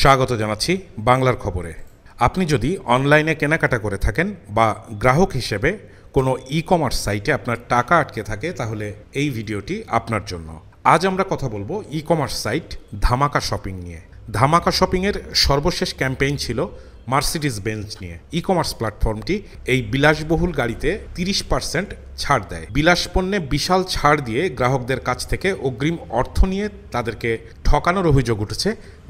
স্বাগত জানাচ্ছি বাংলার খবরে। আপনি যদি অনলাইনে কেনাকাটা করে থাকেন বা গ্রাহক হিসেবে কোনো ই কমার্স সাইটে আপনার টাকা আটকে থাকে, তাহলে এই ভিডিওটি আপনার জন্য। আজ আমরা কথা বলব e commerce site Dhamaka shopping নিয়ে। ধামাকা শপিংয়ের সর্বশেষ ক্যাম্পেইন ছিল মার্সিডিজ বেঞ্চ নিয়ে। ই কমার্স প্ল্যাটফর্মটি এই বিলাসবহুল গাড়িতে তিরিশ পার্সেন্ট ছাড় দেয়। বিলাস পণ্যে বিশাল ছাড় দিয়ে গ্রাহকদের কাছ থেকে অগ্রিম অর্থ নিয়ে তাদেরকে ঠকানোর অভিযোগ উঠেছে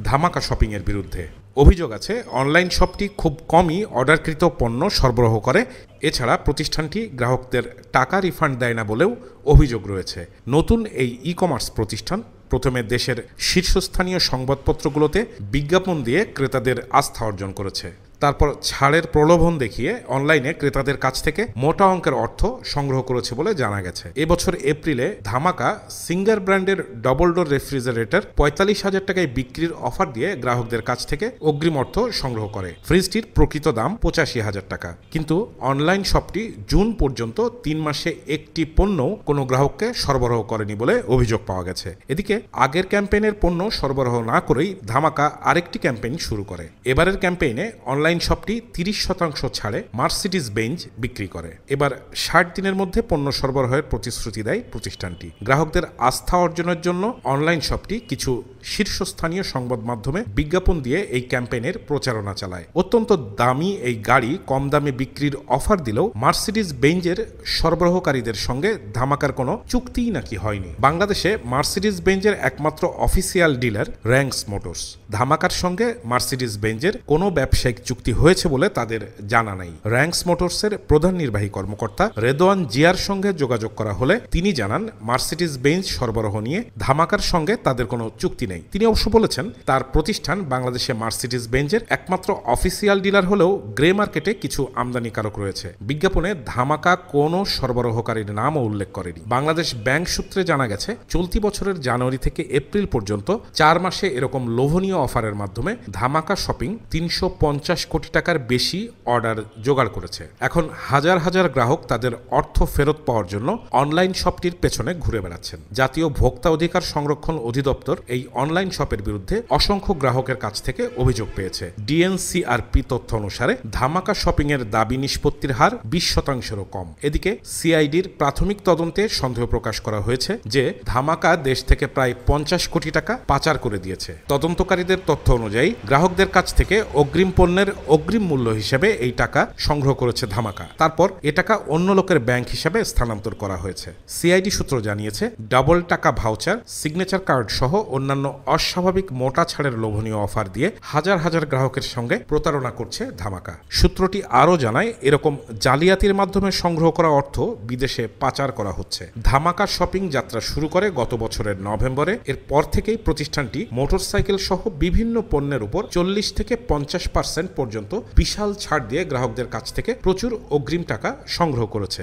ধামাকা শপিংয়ের বিরুদ্ধে। অভিযোগ আছে, অনলাইন শপটি খুব কমই অর্ডারকৃত পণ্য সরবরাহ করে। এছাড়া প্রতিষ্ঠানটি গ্রাহকদের টাকা রিফান্ড দেয় না বলেও অভিযোগ রয়েছে। নতুন এই ই কমার্স প্রতিষ্ঠান প্রথমে দেশের শীর্ষস্থানীয় সংবাদপত্রগুলোতে বিজ্ঞাপন দিয়ে ক্রেতাদের আস্থা অর্জন করেছে। তারপর ছাড়ের প্রলোভন দেখিয়ে অনলাইনে ক্রেতাদের কাছ থেকে মোটা অঙ্কের অর্থ সংগ্রহ করেছে বলে জানা গেছে। এবছর এপ্রিলে ধামাকা সিঙ্গার ব্র্যান্ডের ডবল ডোর রেফ্রিজারেটর পঁয়তাল্লিশ হাজার টাকায় বিক্রির অফার দিয়ে গ্রাহকদের কাছ থেকে অগ্রিম অর্থ সংগ্রহ করে। ফ্রিজটির প্রকৃত দাম পঁচাশি হাজার টাকা। কিন্তু অনলাইন শপটি জুন পর্যন্ত তিন মাসে একটি পণ্য কোনো গ্রাহককে সরবরাহ করেনি বলে অভিযোগ পাওয়া গেছে। এদিকে আগের ক্যাম্পেইনের পণ্য সরবরাহ না করেই ধামাকা আরেকটি ক্যাম্পেইন শুরু করে। এবারের ক্যাম্পেইনে অনলাইন শপটি তিরিশ শতাংশ ছাড়ে মার্সিডিজ বেঞ্চ বিক্রি করে। এবার ষাট দিনের মধ্যে পণ্য সরবরাহের প্রতিশ্রুতি দেয় প্রতিষ্ঠানটি। গ্রাহকদের আস্থা অর্জনের জন্য অনলাইন শপটি কিছু শীর্ষস্থানীয় সংবাদ মাধ্যমে বিজ্ঞাপন দিয়ে এই ক্যাম্পেইনের প্রচারণা চালায়। অত্যন্ত দামি এই গাড়ি কম দামে বিক্রির অফার দিলেও মার্সিডিজ বেঞ্জের সরবরাহকারীদের সঙ্গে ধামাকার কোনো চুক্তিই নাকি হয়নি। বাংলাদেশে মার্সিডিজ বেঞ্জের একমাত্র অফিসিয়াল ডিলার র্যাঙ্কস মোটরস। ধামাকার সঙ্গে মার্সিডিজ বেঞ্জের কোনো ব্যবসায়িক চুক্তি হয়েছে বলে তাদের জানা নাই। র্যাঙ্কস মোটরসের প্রধান নির্বাহী কর্মকর্তা রেদোয়ান জিয়ার সঙ্গে যোগাযোগ করা হলে তিনি জানান মার্সিডিজ বেঞ্চ সরবরাহ নিয়ে ধামাকার সঙ্গে তাদের কোনো চুক্তি নেই। তিনি অবশ্য বলেছেন, তার প্রতিষ্ঠান বাংলাদেশে মার্সিডিজ বেঞ্জের একমাত্র অফিসিয়াল ডিলার হলেও গ্রে মার্কেটে কিছু আমদানিকারক রয়েছে। বিজ্ঞাপনে ধামাকা কোনো সরবরাহকারীর নামও উল্লেখ করেনি। বাংলাদেশ ব্যাংক সূত্রে জানা গেছে, চলতি বছরের জানুয়ারি থেকে এপ্রিল পর্যন্ত চার মাসে এরকম লোভনীয় অফারের মাধ্যমে ধামাকা শপিং তিনশো পঞ্চাশ কোটি টাকার বেশি অর্ডার জোগাড় করেছে। এখন হাজার হাজার গ্রাহক তাদের অর্থ ফেরত পাওয়ার জন্য অনলাইন শপটির পেছনে ঘুরে বেড়াচ্ছেন। জাতীয় ভোক্তা অধিকার সংরক্ষণ অধিদপ্তর এই অনলাইন শপের বিরুদ্ধে অসংখ্য গ্রাহকের কাছ থেকে অভিযোগ পেয়েছে। ডিএনসিআরপি তথ্য অনুসারে ধামাকা শপিং এর দাবি নিষ্পত্তির হার বিশ শতাংশেরও কম। এদিকে সিআইডির প্রাথমিক তদন্তে সন্দেহ প্রকাশ করা হয়েছে যে ধামাকা দেশ থেকে প্রায় পঞ্চাশ কোটি টাকা পাচার করে দিয়েছে। তদন্তকারীদের তথ্য অনুযায়ী গ্রাহকদের কাছ থেকে অগ্রিম পণ্যের অগ্রিম মূল্য হিসেবে এই টাকা সংগ্রহ করেছে ধামাকা। তারপর এ টাকা অন্য লোকের ব্যাংক হিসেবে স্থানান্তর করা হয়েছে। সিআইডি সূত্র জানিয়েছে, ডাবল টাকা ভাউচার, সিগনেচার কার্ড সহ অন্যান্য অস্বাভাবিক মোটা ছাড়ের লোভনীয় অফার দিয়ে হাজার হাজার গ্রাহকের সঙ্গে প্রতারণা করছে ধামাকা। সূত্রটি আরও জানায়, এরকম জালিয়াতির মাধ্যমে সংগ্রহ করা অর্থ বিদেশে পাচার করা হচ্ছে। ধামাকা শপিং যাত্রা শুরু করে গত বছরের নভেম্বরে। এরপর থেকেই প্রতিষ্ঠানটি মোটরসাইকেল সহ বিভিন্ন পণ্যের উপর চল্লিশ থেকে পঞ্চাশ পার্সেন্ট পর্যন্ত বিশাল ছাড় দিয়ে গ্রাহকদের কাছ থেকে প্রচুর অগ্রিম টাকা সংগ্রহ করেছে।